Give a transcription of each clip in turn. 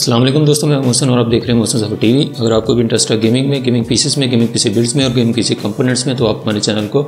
असलम दोस्तों, मैं मोहसन और आप देख रहे हैं मोहसन सफ़र टीवी। अगर आपको भी इंटरेस्ट है गेमिंग में गेमिंग पीसेस में गेमिंग पीसी बिल्ड्स में और गेमिंग पीसी कंपोनेंट्स में तो आप हमारे चैनल को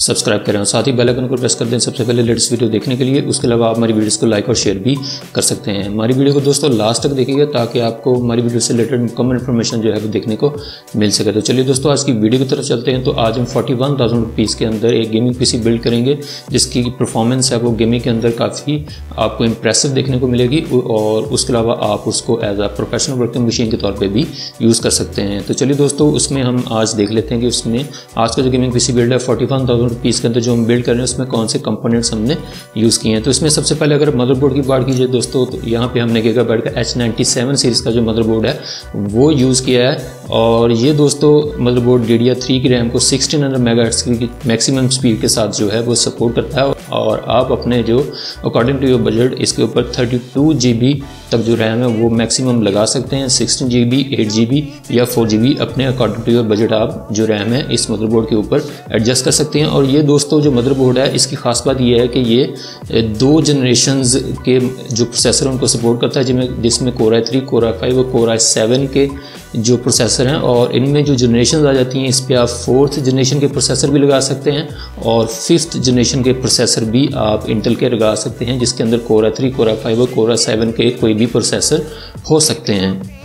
सब्सक्राइब करें और साथ ही बेल आइकन को प्रेस कर दें सबसे पहले लेटेस्ट वीडियो देखने के लिए। उसके अलावा आप हमारी वीडियोस को लाइक और शेयर भी कर सकते हैं। हमारी वीडियो को दोस्तों लास्ट तक देखिएगा ताकि आपको हमारी वीडियो से रिलेटेड मुकम्मल इन्फॉर्मेशन जो है वो देखने को मिल सके। तो चलिए दोस्तों, आज की वीडियो की तरफ़ चलते हैं। तो आज हम फोर्टी वन थाउज़ेंड रुपीज़ के अंदर एक गेमिंग पी बिल्ड करेंगे, जिसकी परफॉर्मेंस है वो गेमिंग के अंदर काफ़ी आपको इंप्रेसिव देखने को मिलेगी। और उसके अलावा आप उसको as a professional working machine के तौर पे भी यूज़ कर सकते हैं। तो चलिए दोस्तों, उसमें हम आज देख लेते हैं कि उसमें आज का जो गेमिंग पीसी बिल्ड है फोर्टी वन थाउज़ेंड रुपीज़ के अंदर जो हम बिल्ड कर रहे हैं, उसमें कौन से कंपोनेंट्स हमने यूज़ किए हैं। तो इसमें सबसे पहले अगर मदरबोर्ड की बात कीजिए दोस्तों तो यहाँ पर हमने गीगा का एच नाइन्टी सेवन सीरीज़ का जो मदरबोर्ड है, वो यूज़ किया है। और ये दोस्तों, मदरबोर्ड डी डी थ्री की रैम को सिक्सटीन हंड्रेड मेगा की मैक्सिमम स्पीड के साथ जो है वो सपोर्ट करता है और आप अपने जो अकॉर्डिंग टू योर बजट इसके ऊपर थर्टी टू जी बी तक जो रैम है वो मैक्सिमम लगा सकते हैं। Sixteen G B eight G B या फोर जी बी अपने अकॉर्डिंग टू योर बजट आप जो रैम है इस मदरबोर्ड के ऊपर एडजस्ट कर सकते हैं। और ये दोस्तों, जो मदरबोर्ड है, इसकी खास बात ये है कि ये दो जनरेशन के जो प्रोसेसर उनको सपोर्ट करता है जिसमें जिसमें कोरा थ्री कोरा फाइव और कोरा सेवन के जो प्रोसेसर हैं और इनमें जो जनरेशन आ जाती हैं, इस पर आप फोर्थ जनरेशन के प्रोसेसर भी लगा सकते हैं और फिफ्थ जनरेशन के प्रोसेसर भी आप इंटेल के लगा सकते हैं, जिसके अंदर कोरा थ्री कोरा फाइव और कोरा सेवन के कोई भी प्रोसेसर हो सकते हैं।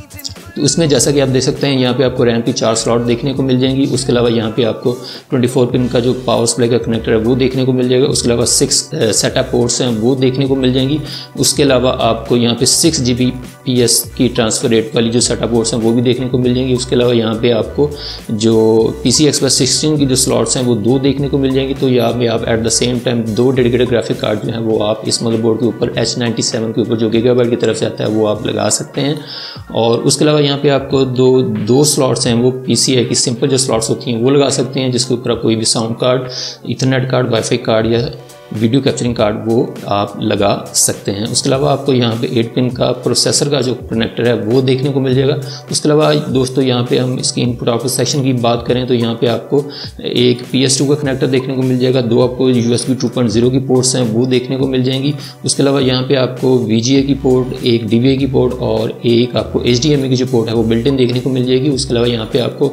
तो उसमें जैसा कि आप देख सकते हैं, यहाँ पे आपको रैम की चार स्लॉट देखने को मिल जाएँगी। उसके अलावा यहाँ पे आपको 24 पिन का जो पावर सप्लाई का कनेक्टर है, वो देखने को मिल जाएगा। उसके अलावा सिक्स सेटअप पोर्ट्स हैं, वो देखने को मिल जाएँगी। उसके अलावा आपको यहाँ पे सिक्स जी की ट्रांसफ़र रेट वाली जो सेटअप पोर्ट्स हैं, वो भी देखने को मिल जाएँगी। उसके अलावा यहाँ पे आपको जो पी सी एक्सप्रेस सिक्सटीन की जो स्लॉट्स हैं, वो दो देखने को मिल जाएँगी। तो यहाँ पे आप एट द सेम टाइम दो डेडिकेटेड ग्राफिक कार्ड जो है, वो आप इस मदरबोर्ड के ऊपर एच के ऊपर जो गीगाबाइट की तरफ़ से आता है, वो आप लगा सकते हैं। और उसके अलावा यहाँ पे आपको दो दो स्लॉट्स हैं, वो पीसीआई की सिंपल जो स्लॉट्स होती हैं, वो लगा सकते हैं, जिसके ऊपर आप कोई भी sound card ethernet card wifi card या वीडियो कैप्चरिंग कार्ड वो आप लगा सकते हैं। उसके अलावा आपको यहाँ पे 8 पिन का प्रोसेसर का जो कनेक्टर है, वो देखने को मिल जाएगा। उसके अलावा दोस्तों यहाँ पे हम इसकी इनपुट आउटपुट सेक्शन की बात करें तो यहाँ पे आपको एक पी का कनेक्टर देखने को मिल जाएगा। दो आपको यू एस की पोर्ट्स हैं, वो देखने को मिल जाएँगी। उसके अलावा यहाँ पे आपको VGA की पोर्ट एक डी की पोर्ट और एक आपको एच की जो पोर्ट है, वो बिल्ट इन देखने को मिल जाएगी। उसके अलावा यहाँ पर आपको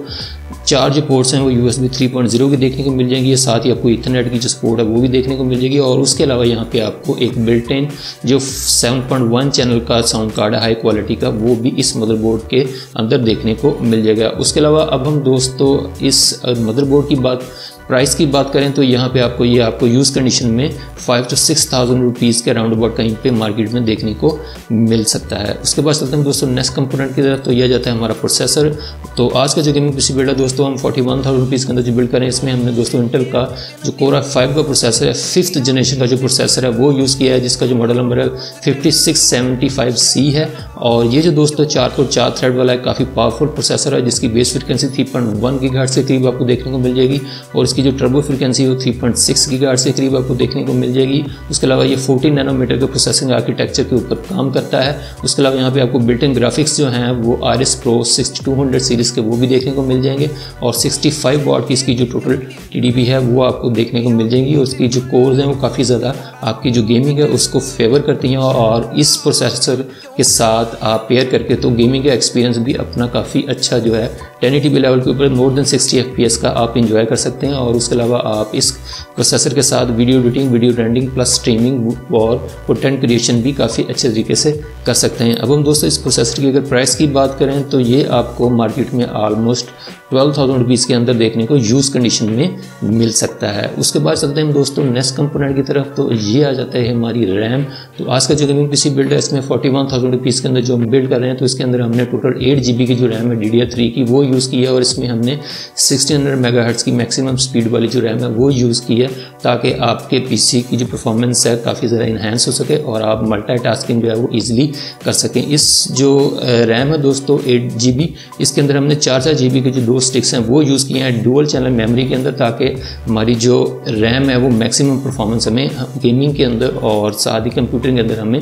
चार जो पोर्ट्स हैं वो U S B three point zero की देखने को मिल जाएँगी साथ ही आपको इथरनेट की जो सपोर्ट है वो भी देखने को मिल जाएगी और उसके अलावा यहाँ पे आपको एक बिल्ट इन जो 7.1 चैनल का साउंड कार्ड है हाई क्वालिटी का, वो भी इस मदरबोर्ड के अंदर देखने को मिल जाएगा। उसके अलावा अब हम दोस्तों इस मदरबोर्ड की बात प्राइस की बात करें तो यहाँ पे आपको ये आपको यूज़ कंडीशन में five to six thousand rupees के अराउंड अबाउट कहीं पे मार्केट में देखने को मिल सकता है। उसके बाद चलते हैं दोस्तों नेक्स्ट कंपोनेंट की तरफ़ तो यह जाता है हमारा प्रोसेसर तो आज का जो गेमिंग पीसी बिल्ड है दोस्तों, हम फोर्टी वन थाउज़ेंड रुपीज़ के अंदर जो बिल्ड करें इसमें हमने दोस्तों इंटेल का जो कोरा फाइव का प्रोसेसर है फिफ्थ जनरेशन का जो प्रोसेसर है, वो यूज़ किया है, जिसका जो मॉडल नंबर है fifty six seventy five C है। और ये जो दोस्तों चार को चार थ्रेड वाला है, काफ़ी पावरफुल प्रोसेसर है, जिसकी base frequency three point one की घाट से करीब आपको देखने को मिल जाएगी। और इसकी जो ट्रबो फ्रिक्वेंसी वो थ्री पॉइंट सिक्स की करीब आपको देखने को मिल जाएगी। उसके अलावा ये फोर्टीन नैनोमीटर के प्रोसेसिंग आर्किटेक्चर के ऊपर काम करता है। उसके अलावा यहाँ पे आपको बिल्ट इन ग्राफिक्स जो हैं, वो R S pro six series के वो भी देखने को मिल जाएँगे। और सिक्सटी फाइव वॉट की इसकी जो टोटल टी है, वो आपको देखने को मिल जाएँगी। और उसकी जो कोर्स हैं, वो काफ़ी ज़्यादा आपकी जो गेमिंग है, उसको फेवर करती हैं। और इस प्रोसेसर के साथ आप पेयर करके तो गेमिंग का एक्सपीरियंस भी अपना काफ़ी अच्छा जो है टेन लेवल के ऊपर मोर देन सिक्सटी एफ़ का आप इंजॉय कर सकते हैं। और उसके अलावा आप इस प्रोसेसर के साथ video editing video rendering plus streaming और कंटेंट क्रिएशन भी काफ़ी अच्छे तरीके से कर सकते हैं। अब हम दोस्तों इस प्रोसेसर की अगर प्राइस की बात करें तो ये आपको मार्केट में ऑलमोस्ट ट्वेल्व थाउज़ेंड रुपीज़ के अंदर देखने को यूज़ कंडीशन में मिल सकता है। उसके बाद चलते हैं दोस्तों नेक्स्ट कंपोनेंट की तरफ़ तो ये आ जाता है हमारी रैम। तो आज का जो गेमिंग पीसी बिल्ड है, इसमें फोर्टी वन थाउज़ेंड रुपीज़ के अंदर जो हम बिल्ड कर रहे हैं तो इसके अंदर हमने टोटल एट जी बी की जो रैम है, डी डी थ्री की, वो यूज़ की है, और इसमें हमने सिक्सटीन हंड्रेड मेगा हर्ट्स की मैक्सिमम स्पीड वाली जो रैम है, वो यूज़ की है, ताकि आपके पी सी की जो परफॉर्मेंस है, काफ़ी ज़्यादा इन्हेंस हो सके, और आप मल्टी टास्किंग जो है, वो ईजिली कर सकें। इस जो रैम है दोस्तों, एट जी बी इसके अंदर हमने चार चार जी बी के जो दो स्टिक्स हैं, वो यूज़ किए हैं डुअल चैनल मेमोरी के अंदर ताकि हमारी जो रैम है वो मैक्सिमम परफॉर्मेंस हमें गेमिंग के अंदर और साथ ही कंप्यूटर के अंदर हमें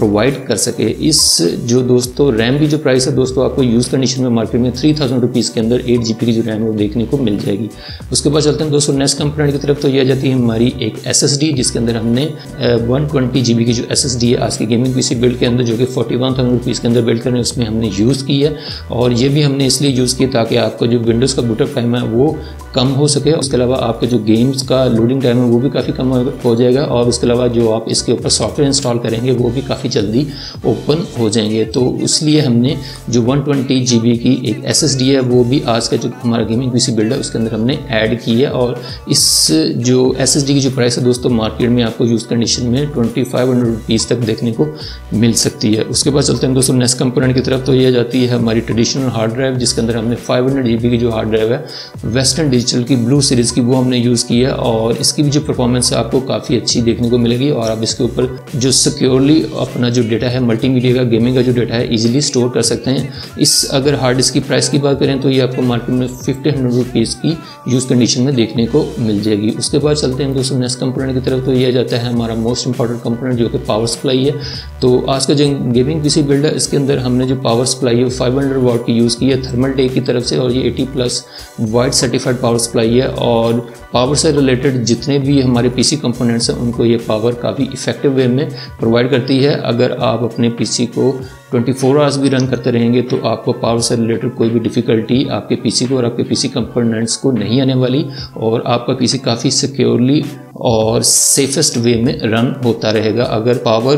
प्रोवाइड कर सके। इस जो दोस्तों रैम की जो प्राइस है दोस्तों, आपको यूज़ कंडीशन में मार्केट में थ्री थाउज़ेंड रुपीज़ के अंदर एट जी की जो रैम है वो देखने को मिल जाएगी। उसके बाद चलते हैं दोस्तों नेक्स्ट कंपोनेंट की तरफ़ तो यह जाती है हमारी एक एस एस डी जिसके अंदर हमने वन ट्वेंटी की जो एस एस डी है, आज की गेमिंग पी बिल्ड के अंदर, जो कि फोर्टी वन थाउज़ेंड रुपीज़ के अंदर बिल्ड करने, उसमें हमने यूज़ की है। और ये भी हमने इसलिए यूज़ की ताकि आपको जो विंडोज़ का बूटर टाइम है, वो कम हो सके, उसके अलावा आपके जो गेम्स का लोडिंग टाइम है, वो भी काफ़ी कम हो जाएगा और उसके अलावा जो आप इसके ऊपर सॉफ्टवेयर इंस्टॉल करेंगे, वो भी काफ़ी जल्दी ओपन हो जाएँगे। तो इसलिए हमने जो वन ट्वेंटी की एक एसएसडी है, वो भी आज का जो हमारा गेमिंग पी बिल्ड है, उसके अंदर हमने ऐड की है और इस जो एसएसडी की जो प्राइस है दोस्तों मार्केट में आपको यूज़ कंडीशन में ट्वेंटी फाइव तक देखने को मिल सकती है। उसके बाद चलते हैं दोस्तों नेक्स्ट कंपोनेंट की तरफ़ तो ये जाती है हमारी ट्रेडिशनल हार्ड ड्राइव जिसके अंदर हमने फाइव हंड्रेड की जो हार्ड ड्राइव है वेस्टर्न डिजिटल की ब्लू सीरीज़ की वो हमने यूज़ की है और इसकी भी जो परफॉर्मेंस है आपको काफ़ी अच्छी देखने को मिलेगी और आप इसके ऊपर जो सिक्योरली अपना जो डेटा है मल्टीमीडिया का गेमिंग का जो डेटा है इजीली स्टोर कर सकते हैं। इस अगर हार्ड डिस्क की प्राइस की बात करें तो ये आपको मार्केट में फिफ्टी हंड्रेड रुपीज़ की यूज़ कंडीशन में देखने को मिल जाएगी। उसके बाद चलते हैं दोस्तों नेक्स्ट कंपोनेंट की तरफ़ तो यह जाता है हमारा मोस्ट इंपॉर्टेंट कंपोनेंट जो कि पावर सप्लाई है। तो आज का जो गेमिंग पीसी बिल्ड है, इसके अंदर हमने जो पावर सप्लाई है फाइव हंड्रेड वाट की यूज़ की है थर्मल टेक की तरफ़ से और ये eighty plus white certified power supply है और पावर से रिलेटेड जितने भी हमारे पीसी कंपोनेंट्स हैं, उनको ये पावर काफ़ी इफ़ेक्टिव वे में प्रोवाइड करती है। अगर आप अपने पीसी को 24 फोर आवर्स भी रन करते रहेंगे तो आपको पावर से रिलेटेड कोई भी डिफ़िकल्टी आपके पीसी को और आपके पीसी कंपोनेंट्स को नहीं आने वाली और आपका पीसी काफ़ी सिक्योरली और सेफेस्ट वे में रन होता रहेगा। अगर पावर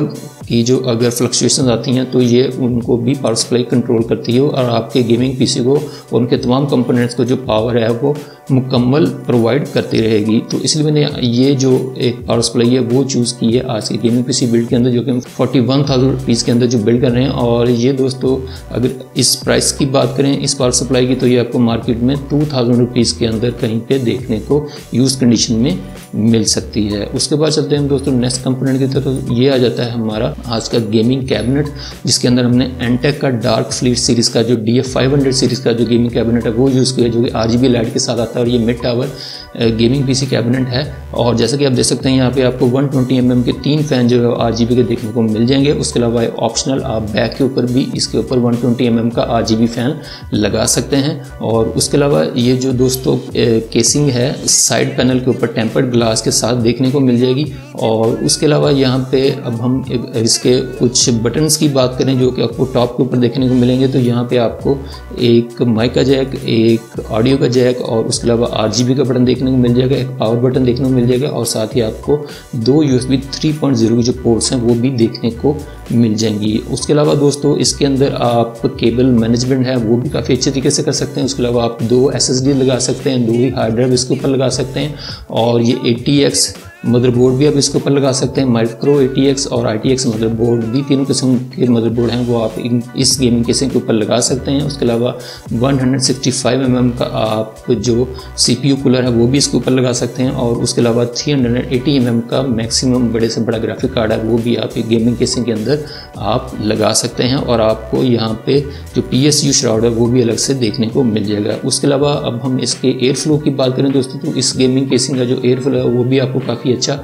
की जो अगर फ्लक्चुएशन आती हैं तो ये उनको भी पावर सप्लाई कंट्रोल करती है और आपके गेमिंग पीसी को उनके तमाम कंपोनेंट्स को जो पावर है, वो मुकम्मल प्रोवाइड करती रहेगी। तो इसलिए मैंने ये जो एक पावर सप्लाई है, वो चूज़ की है आज के गेमिंग पीसी बिल्ड के अंदर, जो कि हम फोर्टी वन थाउज़ेंड रुपीज़ के अंदर जो बिल्ड कर रहे हैं। और ये दोस्तों, अगर इस प्राइस की बात करें, इस पावर सप्लाई की तो ये आपको मार्केट में टू थाउज़ेंड रुपीज़ के अंदर कहीं पे देखने को यूज़ कंडीशन में मिल सकती है। उसके बाद चलते हैं दोस्तों नेक्स्ट कंपोनेंट की तरफ़। ये आ जाता है हमारा आज का गेमिंग कैबिनेट जिसके अंदर हमने एनटेक का डार्क फ्लीट सीरीज़ का, जो D F five hundred series का जो गेमिंग कैबिनेट है, वो यूज़ किया, जो कि आर जी बी लाइट के साथ आता है। और ये mid tower gaming PC cabinet है। और जैसा कि आप देख सकते हैं, यहाँ पे आपको 120 ट्वेंटी mm के तीन फ़ैन जो है आर के देखने को मिल जाएँगे। उसके अलावा ऑप्शनल आप बैक के ऊपर भी इसके ऊपर 120 ट्वेंटी mm का आरजीबी फ़ैन लगा सकते हैं। और उसके अलावा ये जो दोस्तों केसिंग है साइड पैनल के ऊपर टेम्पर्ड ग्लास के साथ देखने को मिल जाएगी। और उसके अलावा यहाँ पे अब हम इसके कुछ बटन्स की बात करें जो कि आपको टॉप के ऊपर देखने को मिलेंगे तो यहाँ पे आपको एक माइक का जैक एक ऑडियो का जैक और उसके अलावा आर का बटन देखने को मिल जाएगा, एक पावर बटन देखने को मिल जाएगा और साथ ही आपको दो U S B three point zero की जो पोर्ट्स हैं, वो भी देखने को मिल जाएँगी। उसके अलावा दोस्तों, इसके अंदर आप केबल मैनेजमेंट है, वो भी काफ़ी अच्छे तरीके से कर सकते हैं। उसके अलावा आप दो एसएसडी लगा सकते हैं, दो ही हार्ड ड्राइव इसके ऊपर लगा सकते हैं। और ये ए मदरबोर्ड भी आप इसके ऊपर लगा सकते हैं माइक्रो एटीएक्स और आई टी मदरबोर्ड भी तीनों किस्म के मदरबोर्ड हैं, वो आप इस गेमिंग केसिंग के ऊपर लगा सकते हैं। उसके अलावा 165 mm का आप जो सी पी यू कूलर है, वो भी इसके ऊपर लगा सकते हैं और उसके अलावा 380 mm का मैक्सिमम बड़े से बड़ा ग्राफिक कार्ड है, वो भी आप एक गेमिंग केसिंग के अंदर आप लगा सकते हैं और आपको यहाँ पे जो पी एस यू श्राउड है, वो भी अलग से देखने को मिल जाएगा। उसके अलावा अब हम इसके एयर फ्लो की बात करें दोस्तों तो इस गेमिंग केसिंग का जो एयर फ्लो है, वो भी आपको काफ़ी अच्छा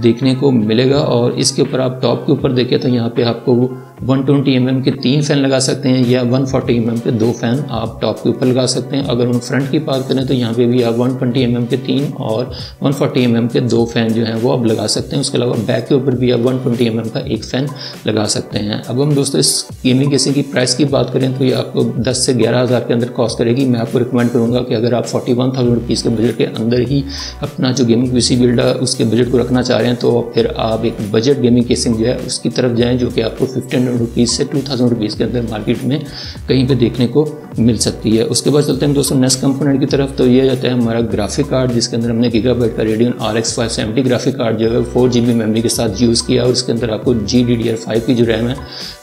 देखने को मिलेगा और इसके ऊपर आप टॉप के ऊपर देखें तो यहाँ पे आपको 120 ट्वेंटी mm के तीन फ़ैन लगा सकते हैं या 140 फोर्टी mm के दो फ़ैन आप टॉप के ऊपर लगा सकते हैं। अगर उन फ्रंट की बात करें तो यहाँ पे भी आप 120 ट्वेंटी mm के तीन और 140 फोर्टी mm के दो फ़ैन जो हैं वो आप लगा सकते हैं। उसके अलावा बैक के ऊपर भी आप 120 ट्वेंटी mm का एक फ़ैन लगा सकते हैं। अब हम दोस्तों इस गेमिंग केसिंग की प्राइस की बात करें तो ये आपको दस से ग्यारह हज़ार के अंदर कॉस्ट करेगी। मैं आपको रिकमेंड करूँगा कि अगर आप फोर्टी वन के बजट के अंदर ही अपना जो गेमिंग पी सी बिल्ड है, उसके बजट को रखना चाह रहे हैं तो फिर आप एक बजट गेमिंग केसिंग जो है, उसकी तरफ़ जाएँ, जो कि आपको फिफ्टीन हंड्रेड रुपीज़ से टू थाउज़ेंड रुपीज़ के अंदर मार्केट में कहीं पर देखने को मिल सकती है। उसके बाद चलते हैं दोस्तों नेक्स्ट कंपोनेंट की तरफ़ तो ये जाता है हमारा ग्राफिक कार्ड जिसके अंदर हमने गीगाबाइट का Radeon R X five seventy graphic card जो है फोर जी बी मेमरी के साथ यूज़ किया और इसके अंदर आपको G D D R five की जो रैम है,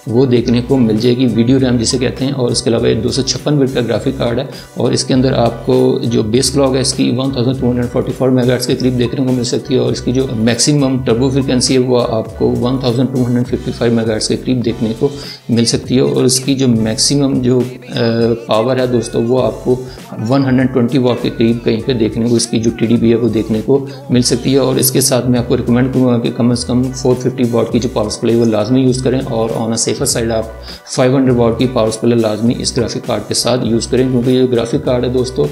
वो देखने को मिल जाएगी वीडियो रैम जिसे कहते हैं, और इसके अलावा दो सौ छप्पन बिट का ग्राफिक कार्ड है, और इसके अंदर आपको जो बेस क्लॉक है, इसकी one thousand two hundred forty four mega के करीब देखने को मिल सकती है, और इसकी जो मैक्सिमम टर्बो फ्रिक्वेंसी है, वो आपको one thousand two hundred fifty five mega के करीब देखने को मिल सकती है, और इसकी जो मैक्सिमम जो पावर है दोस्तों, वो आपको 120 वॉट के करीब कहीं पे देखने को, इसकी जो टी है वो देखने को मिल सकती है। और इसके साथ मैं आपको रिकमेंड करूँगा कि कम अज़ कम 450 वॉट की जो पावर सप्लाई वो लाजमी यूज़ करें और ऑन अ सेफर साइड आप 500 वॉट की पावर सप्लाई लाजमी इस ग्राफिक कार्ड के साथ यूज़ करें, क्योंकि ये ग्राफिक कार्ड है दोस्तों।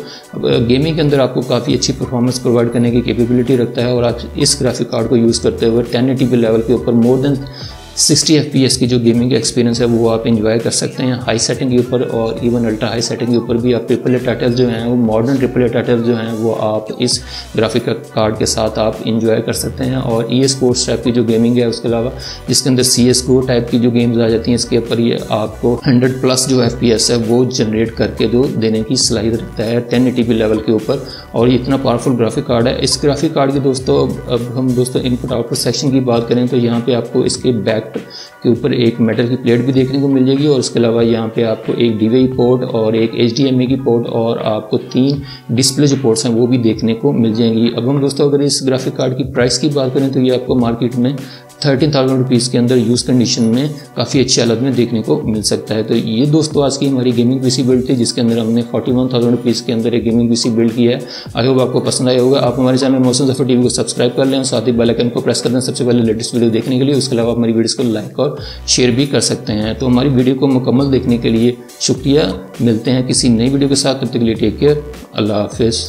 गेमिंग के अंदर आपको काफ़ी अच्छी परफॉर्मेंस प्रोवाइड करने की कैपेबिलिटी रखता है और आप इस ग्राफिक कार्ड को यूज़ करते हुए टेन एटी लेवल के ऊपर मोर देन 60 एफ़ की जो गेमिंग एक्सपीरियंस है, वो आप इंजॉय कर सकते हैं। हाई सेटिंग के ऊपर और इवन अल्ट्रा हाई सेटिंग के ऊपर भी आप ट्रिपल ए टाइटल जो हैं, वो मॉडर्न ट्रिपल ए टाइटल जो हैं, वो आप इस ग्राफिक कार्ड के साथ आप इंजॉय कर सकते हैं। और ई स्पोर्ट्स टाइप की जो गेमिंग है, उसके अलावा जिसके अंदर सी एस गो टाइप की जो गेम्स आ जाती हैं, इसके ऊपर ये आपको हंड्रेड प्लस जो एफ़ है, वो जनरेट करके जो देने की सलाहियत रखता है टेन लेवल के ऊपर। और ये इतना पावरफुल ग्राफिक कार्ड है। इस ग्राफिक कार्ड के दोस्तों, अब हम दोस्तों इनपुट आउटपुट सेक्शन की बात करें तो यहाँ पे आपको इसके बैक के ऊपर एक मेटल की प्लेट भी देखने को मिल जाएगी और इसके अलावा यहाँ पे आपको एक डी पोर्ट और एक एच की पोर्ट और आपको तीन डिस्प्ले जो पोर्ट्स हैं वो भी देखने को मिल जाएँगी। अब हम दोस्तों, अगर इस ग्राफिक कार्ड की प्राइस की बात करें तो ये आपको मार्केट में थर्टीन थाउज़ेंड रुपीज़ के अंदर यूज़ कंडीशन में काफ़ी अच्छी हालत में देखने को मिल सकता है। तो ये दोस्तों आज की हमारी गेमिंग पीसी बिल्ड थी, जिसके अंदर हमने फोर्टी वन थाउज़ेंड रुपीज़ के अंदर एक गेमिंग पीसी बिल्ड किया है। आई होप आपको पसंद आया होगा। आप हमारे चैनल मौसम ज़फ़र टीवी को सब्सक्राइब कर लें और साथ ही बेल आइकन को प्रेस कर दें सबसे पहले लेटेस्ट वीडियो देखने के लिए। उसके अलावा हमारी वीडियोज़ को लाइक और शेयर भी कर सकते हैं। तो हमारी वीडियो को मुकम्मल देखने के लिए शुक्रिया। मिलते हैं किसी नई वीडियो के साथ। तब तक के लिए टेक केयर अल्लाह हाफिज़।